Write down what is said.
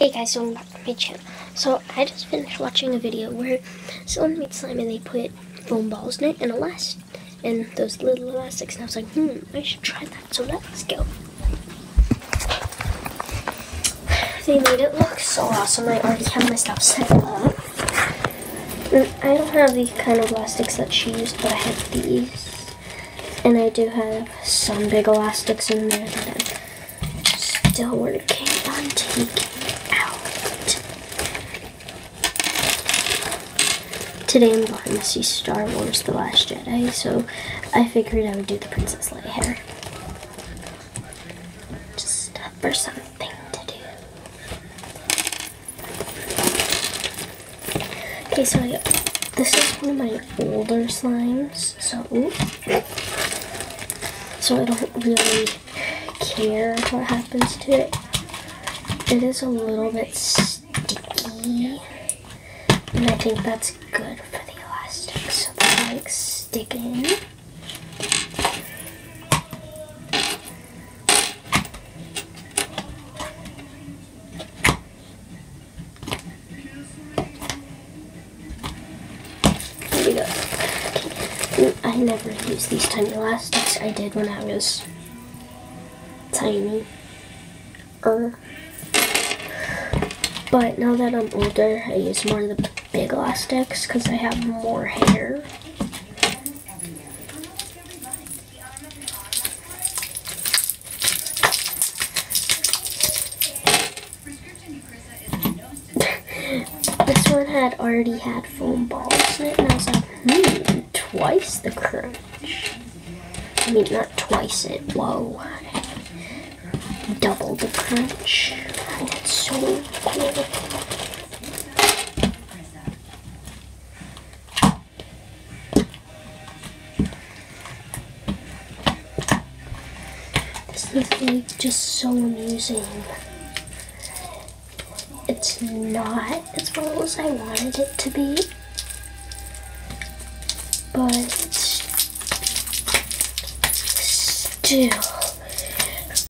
Hey guys, welcome back to my channel. So I just finished watching a video where someone made slime and they put foam balls in it and elast and those little elastics and I was like, hmm, I should try that. So let's go. They made it look so awesome. I already have my stuff set up. And I don't have the kind of elastics that she used, but I have these. And I do have some big elastics in there that I'm still working on taking Today I'm going to see Star Wars The Last Jedi, so I figured I would do the Princess Leia hair. Just for something to do. Okay, so yeah, this is one of my older slimes, so so I don't really care what happens to it. It is a little bit sticky, and I think that's good for the elastic, so they like stick in. Go. I never use these tiny elastics. I did when I was tiny. Er. But now that I'm older, I use more of the big elastics because I have more hair. this one had already had foam balls in it, and I was like, hmm, twice the crunch. I mean, not twice it, whoa. Double the crunch. It's so Is like just so amusing. It's not as well as I wanted it to be, but still